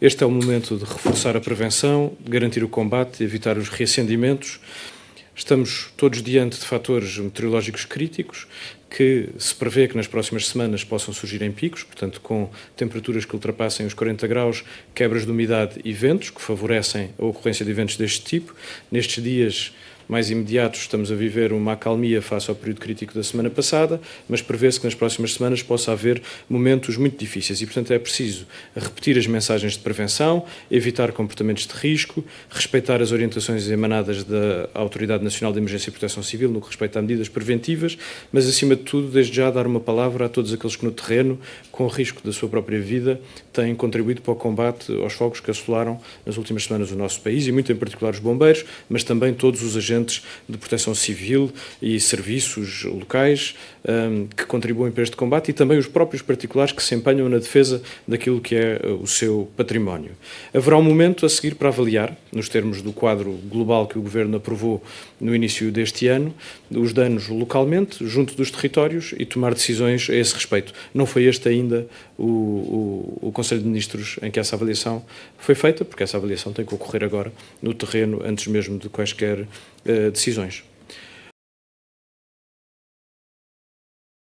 Este é o momento de reforçar a prevenção, garantir o combate, evitar os reacendimentos. Estamos todos diante de fatores meteorológicos críticos que se prevê que nas próximas semanas possam surgir em picos, portanto, com temperaturas que ultrapassem os 40 graus, quebras de umidade e ventos que favorecem a ocorrência de eventos deste tipo. Nestes dias mais imediatos estamos a viver uma acalmia face ao período crítico da semana passada, mas prevê-se que nas próximas semanas possa haver momentos muito difíceis e, portanto, é preciso repetir as mensagens de prevenção, evitar comportamentos de risco, respeitar as orientações emanadas da Autoridade Nacional de Emergência e Proteção Civil no que respeita a medidas preventivas, mas, acima de tudo, desde já dar uma palavra a todos aqueles que no terreno, com risco da sua própria vida, têm contribuído para o combate aos fogos que assolaram nas últimas semanas o nosso país e, muito em particular, os bombeiros, mas também todos os agentes agentes de proteção civil e serviços locais um, que contribuem para este combate e também os próprios particulares que se empenham na defesa daquilo que é uh, o seu património. Haverá um momento a seguir para avaliar, nos termos do quadro global que o Governo aprovou no início deste ano, os danos localmente, junto dos territórios e tomar decisões a esse respeito. Não foi este ainda o, o, o Conselho de Ministros em que essa avaliação foi feita, porque essa avaliação tem que ocorrer agora no terreno, antes mesmo de quaisquer decisões.